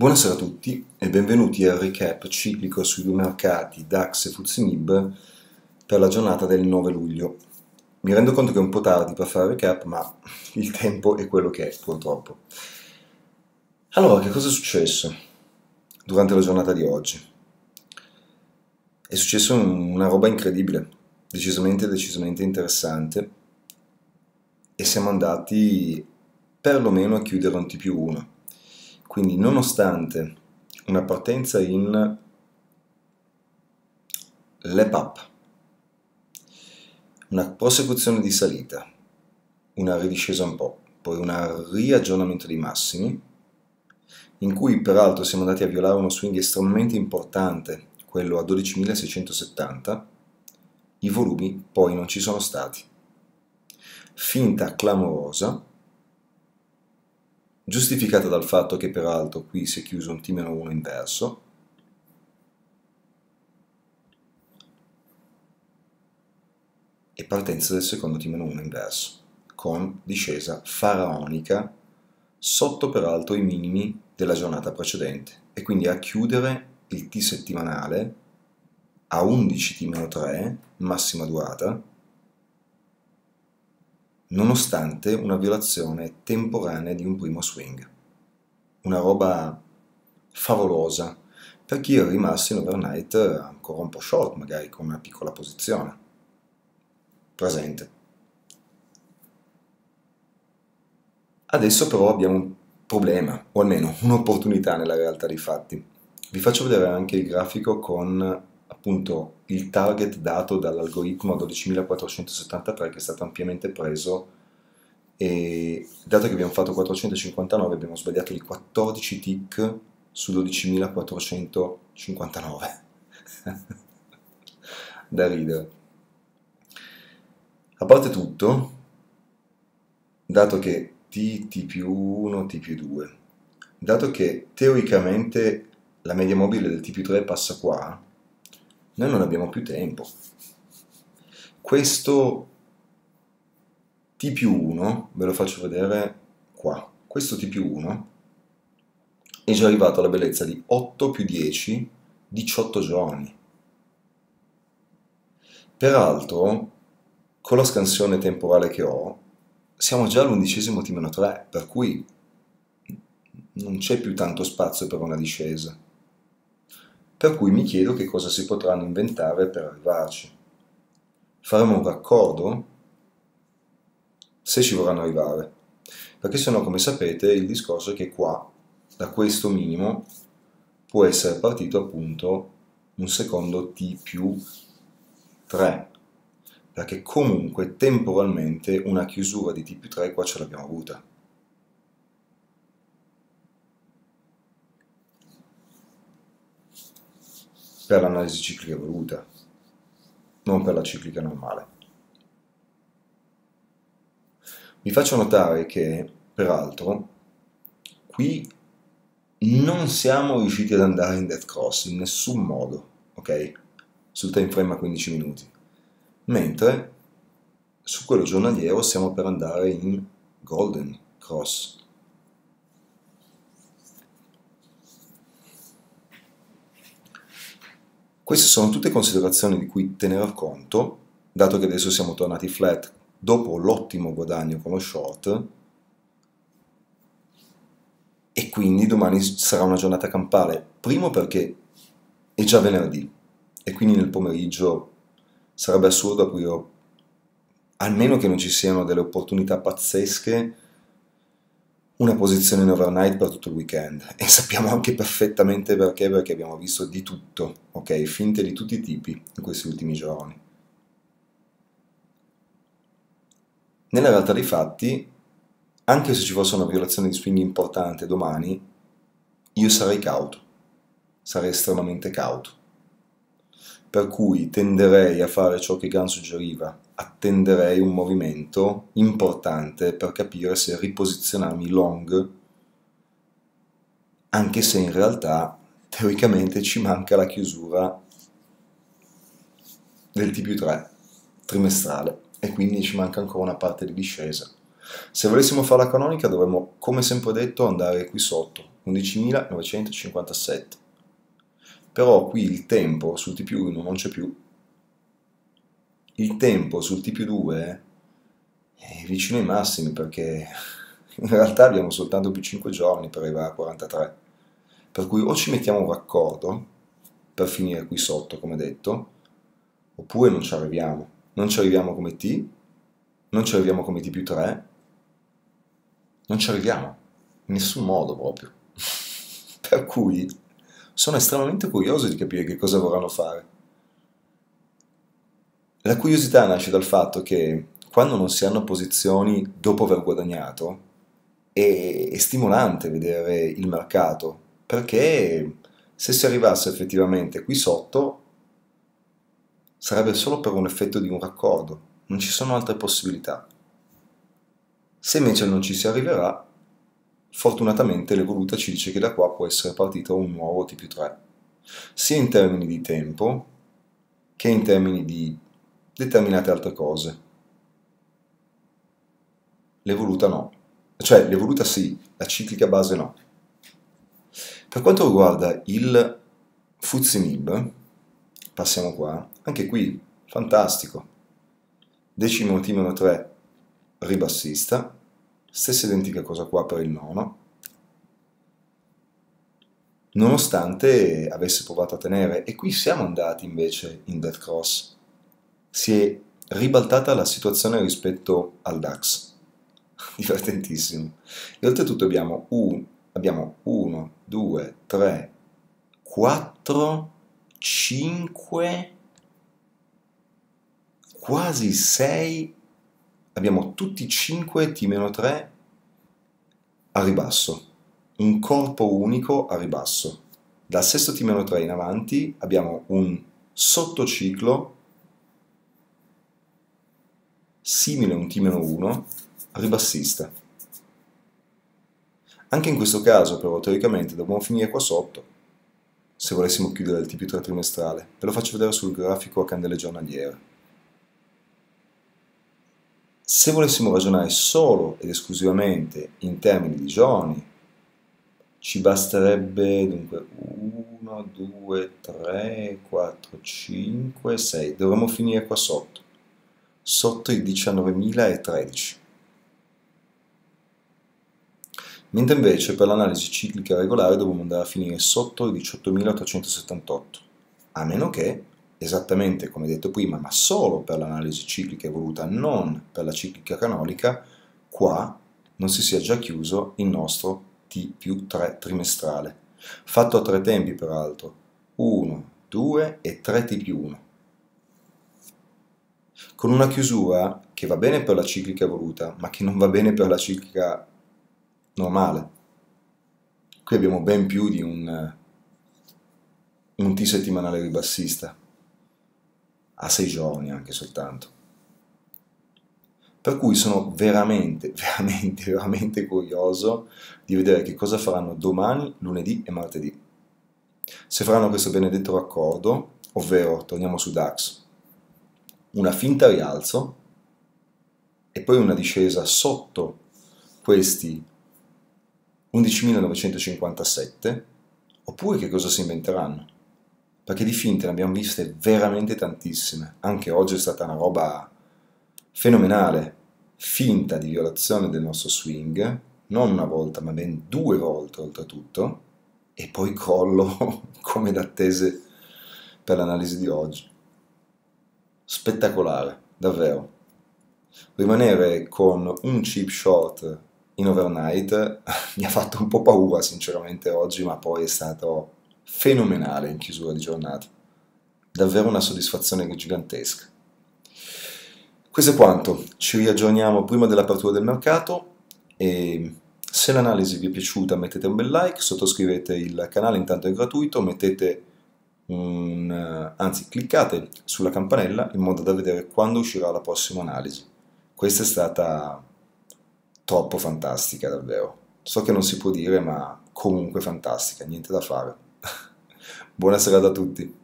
Buonasera a tutti e benvenuti al recap ciclico sui due mercati DAX e FTSE per la giornata del 9 luglio. Mi rendo conto che è un po' tardi per fare il recap, ma il tempo è quello che è, purtroppo. Allora, che cosa è successo durante la giornata di oggi? È successo una roba incredibile, decisamente, decisamente interessante e siamo andati perlomeno a chiudere un T più 1 quindi nonostante una partenza in lap up, una prosecuzione di salita, una ridiscesa un po', poi un riaggiornamento dei massimi, in cui peraltro siamo andati a violare uno swing estremamente importante, quello a 12.670, i volumi poi non ci sono stati. Finta clamorosa, giustificata dal fatto che peraltro qui si è chiuso un T-1 inverso, e partenza del secondo T-1 inverso, con discesa faraonica sotto peraltro i minimi della giornata precedente, e quindi a chiudere il T settimanale a 11 T-3, massima durata, nonostante una violazione temporanea di un primo swing. Una roba favolosa per chi è rimasto in overnight ancora un po' short, magari con una piccola posizione presente. Adesso però abbiamo un problema, o almeno un'opportunità nella realtà dei fatti. Vi faccio vedere anche il grafico con appunto il target dato dall'algoritmo 12473 che è stato ampiamente preso e dato che abbiamo fatto 459 abbiamo sbagliato di 14 tick su 12459 da ridere. A parte tutto dato che t, t più 1, t più 2 dato che teoricamente la media mobile del t più 3 passa qua noi non abbiamo più tempo. Questo T più 1, ve lo faccio vedere qua, questo T più 1 è già arrivato alla bellezza di 8 più 10, 18 giorni. Peraltro, con la scansione temporale che ho, siamo già all'undicesimo T-3, per cui non c'è più tanto spazio per una discesa per cui mi chiedo che cosa si potranno inventare per arrivarci. Faremo un raccordo? Se ci vorranno arrivare. Perché se no, come sapete, il discorso è che qua, da questo minimo, può essere partito appunto un secondo T più 3. Perché comunque temporalmente una chiusura di T più 3 qua ce l'abbiamo avuta. Per l'analisi ciclica evoluta, non per la ciclica normale. Vi faccio notare che, peraltro, qui non siamo riusciti ad andare in death cross in nessun modo, ok? Sul time frame a 15 minuti. Mentre su quello giornaliero siamo per andare in golden cross. Queste sono tutte considerazioni di cui tener conto, dato che adesso siamo tornati flat dopo l'ottimo guadagno con lo short, e quindi domani sarà una giornata campale. Primo perché è già venerdì e quindi nel pomeriggio sarebbe assurdo aprire, almeno che non ci siano delle opportunità pazzesche una posizione in overnight per tutto il weekend e sappiamo anche perfettamente perché, perché abbiamo visto di tutto, ok? Finte di tutti i tipi in questi ultimi giorni. Nella realtà dei fatti, anche se ci fosse una violazione di swing importante domani, io sarei cauto, sarei estremamente cauto. Per cui tenderei a fare ciò che Gan suggeriva, attenderei un movimento importante per capire se riposizionarmi long, anche se in realtà teoricamente ci manca la chiusura del T più 3 trimestrale e quindi ci manca ancora una parte di discesa. Se volessimo fare la canonica dovremmo, come sempre detto, andare qui sotto, 11.957. Però qui il tempo sul T più 1 non c'è più. Il tempo sul T più 2 è vicino ai massimi perché in realtà abbiamo soltanto più 5 giorni per arrivare a 43. Per cui o ci mettiamo un raccordo per finire qui sotto, come detto, oppure non ci arriviamo. Non ci arriviamo come T, non ci arriviamo come T più 3, non ci arriviamo. In nessun modo proprio. per cui sono estremamente curioso di capire che cosa vorranno fare. La curiosità nasce dal fatto che quando non si hanno posizioni dopo aver guadagnato, è, è stimolante vedere il mercato, perché se si arrivasse effettivamente qui sotto, sarebbe solo per un effetto di un raccordo, non ci sono altre possibilità. Se invece non ci si arriverà, fortunatamente l'evoluta ci dice che da qua può essere partito un nuovo T più 3, sia in termini di tempo che in termini di determinate altre cose. L'evoluta no, cioè l'evoluta sì, la ciclica base no. Per quanto riguarda il Fuzimib, passiamo qua, anche qui, fantastico. Decimo T 3 ribassista, stessa identica cosa qua per il nono, nonostante avesse provato a tenere, e qui siamo andati invece in death cross. Si è ribaltata la situazione rispetto al DAX. Divertentissimo. E oltretutto abbiamo 1, abbiamo 1, 2, 3, 4, 5, quasi 6 abbiamo tutti 5 T-3 a ribasso, un corpo unico a ribasso. Dal sesto T-3 in avanti abbiamo un sottociclo simile a un T-1 ribassista. Anche in questo caso però teoricamente dobbiamo finire qua sotto se volessimo chiudere il T3 trimestrale. Ve lo faccio vedere sul grafico a candele giornaliere. Se volessimo ragionare solo ed esclusivamente in termini di giorni, ci basterebbe dunque 1, 2, 3, 4, 5, 6. Dovremmo finire qua sotto, sotto i 19.013. Mentre invece per l'analisi ciclica regolare dovremmo andare a finire sotto i 18.878, a meno che esattamente come detto prima, ma solo per l'analisi ciclica evoluta, non per la ciclica canonica, qua non si sia già chiuso il nostro T più 3 trimestrale, fatto a tre tempi peraltro, 1, 2 e 3 T più 1, con una chiusura che va bene per la ciclica evoluta, ma che non va bene per la ciclica normale. Qui abbiamo ben più di un, un T settimanale ribassista a sei giorni anche soltanto. Per cui sono veramente, veramente, veramente curioso di vedere che cosa faranno domani, lunedì e martedì. Se faranno questo benedetto raccordo, ovvero, torniamo su DAX, una finta rialzo e poi una discesa sotto questi 11.957, oppure che cosa si inventeranno? Perché di finte ne abbiamo viste veramente tantissime. Anche oggi è stata una roba fenomenale, finta di violazione del nostro swing, non una volta, ma ben due volte oltretutto, e poi crollo come d'attese per l'analisi di oggi. Spettacolare, davvero. Rimanere con un chip short in overnight mi ha fatto un po' paura sinceramente oggi, ma poi è stato fenomenale in chiusura di giornata. Davvero una soddisfazione gigantesca. Questo è quanto, ci riaggiorniamo prima dell'apertura del mercato e se l'analisi vi è piaciuta mettete un bel like, sottoscrivete il canale, intanto è gratuito, mettete un, anzi cliccate sulla campanella in modo da vedere quando uscirà la prossima analisi. Questa è stata troppo fantastica davvero. So che non si può dire, ma comunque fantastica, niente da fare. Buona serata a tutti.